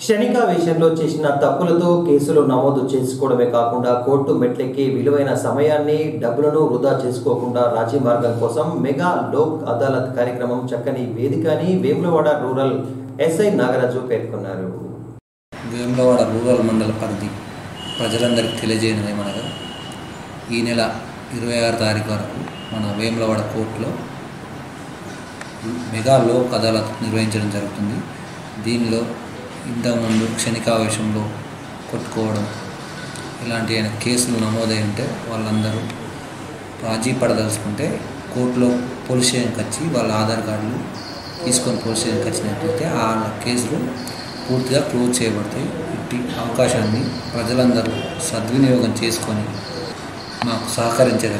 క్షణిక విషయంలో చేసిన తప్పులతో కేసులు నమోదు చేసుకోవడమే కాకుండా కోర్టు మెట్లెక్కి విలువైన సమయాన్ని డబ్బులను వృధా చేసుకోకుండా రాజీ మార్గం కోసం మెగా లోక్ అదాలత్ కార్యక్రమం చక్కని వేదిక అని వేములవాడ రూరల్ ఎస్ఐ నాగరాజు పేర్కొన్నారు. వేములవాడ రూరల్ మండల పరిధి ప్రజలందరికీ తెలియజేయడం ఏమనగా ఈ నెల ఇరవై ఆరు తారీఖు వరకు మన వేములవాడ కోర్టులో మెగా లోక్ అదాలత్ నిర్వహించడం జరుగుతుంది. దీనిలో ఇంతకుముందు క్షణికావేశంలో కొట్టుకోవడం ఇలాంటి కేసులు నమోదై ఉంటే వాళ్ళందరూ రాజీ పడదలుచుకుంటే కోర్టులో పోలీస్ స్టేషన్కి వచ్చి వాళ్ళ ఆధార్ కార్డులు తీసుకొని పోలీస్ స్టేషన్కి వచ్చినట్లయితే ఆ కేసులు పూర్తిగా క్లోజ్ చేయబడతాయి. ఇట్టి అవకాశాన్ని ప్రజలందరూ సద్వినియోగం చేసుకొని మాకు సహకరించగలరు.